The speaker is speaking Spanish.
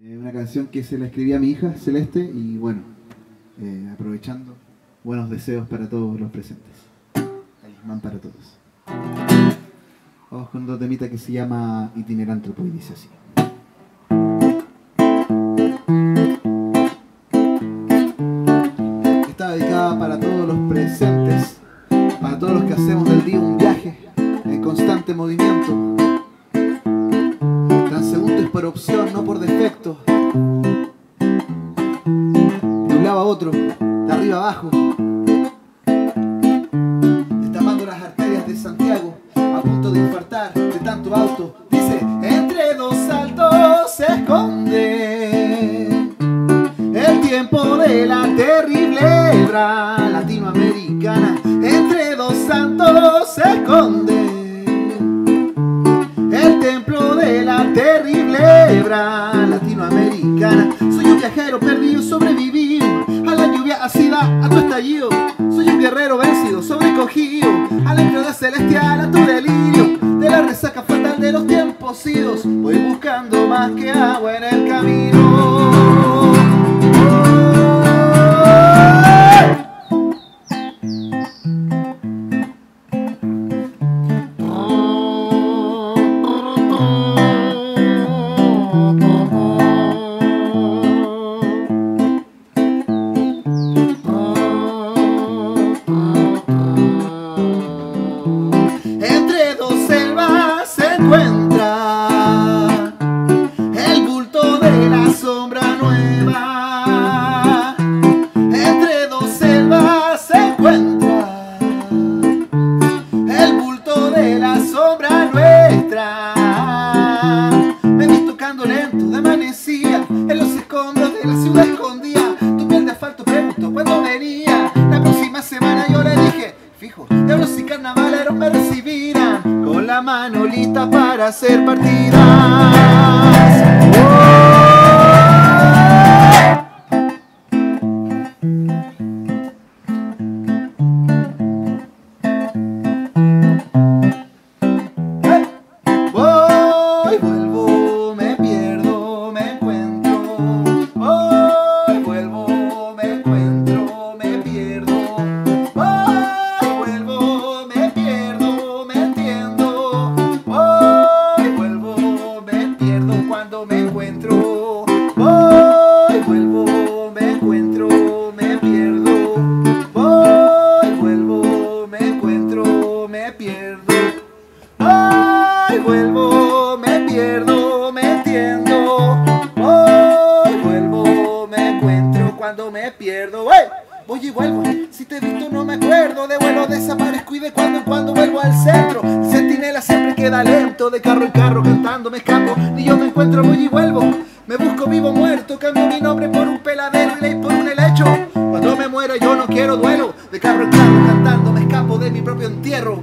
Eh, una canción que se la escribí a mi hija, Celeste, y bueno, eh, aprovechando, buenos deseos para todos los presentes. Talismán para todos. Vamos con otro temita que se llama Itinerante, pues dice así. Está dedicada para todos los presentes, para todos los que hacemos del día un viaje en constante movimiento por opción, no por defecto. De otro, de arriba a abajo. Destapando las arterias de Santiago, a punto de infartar de tanto auto. Dice, entre dos saltos se esconde el tiempo de la terrible hebra latinoamericana. Entre dos saltos se esconde latinoamericana. Soy un viajero perdido, sobreviví a la lluvia ácida, a tu estallido. Soy un guerrero vencido, sobrecogido a la entrada celestial, a tu delirio. De la resaca fatal de los tiempos idos, voy buscando más que agua en el La próxima semana yo le dije, fijo, diablos y carnavaleros me recibirán con la manolita para hacer partidas. Vuelvo, me pierdo, me entiendo. Voy, vuelvo, me encuentro cuando me pierdo. Voy y vuelvo, si te he visto no me acuerdo. De vuelo desaparezco y de cuando en cuando vuelvo al centro. Sentinela siempre queda lento, de carro en carro cantando me escapo. Ni yo me encuentro, voy y vuelvo. Me busco vivo muerto, cambio mi nombre por un peladero y ley por un helecho muera, yo no quiero duelo. De carro en carro cantando, me escapo de mi propio entierro.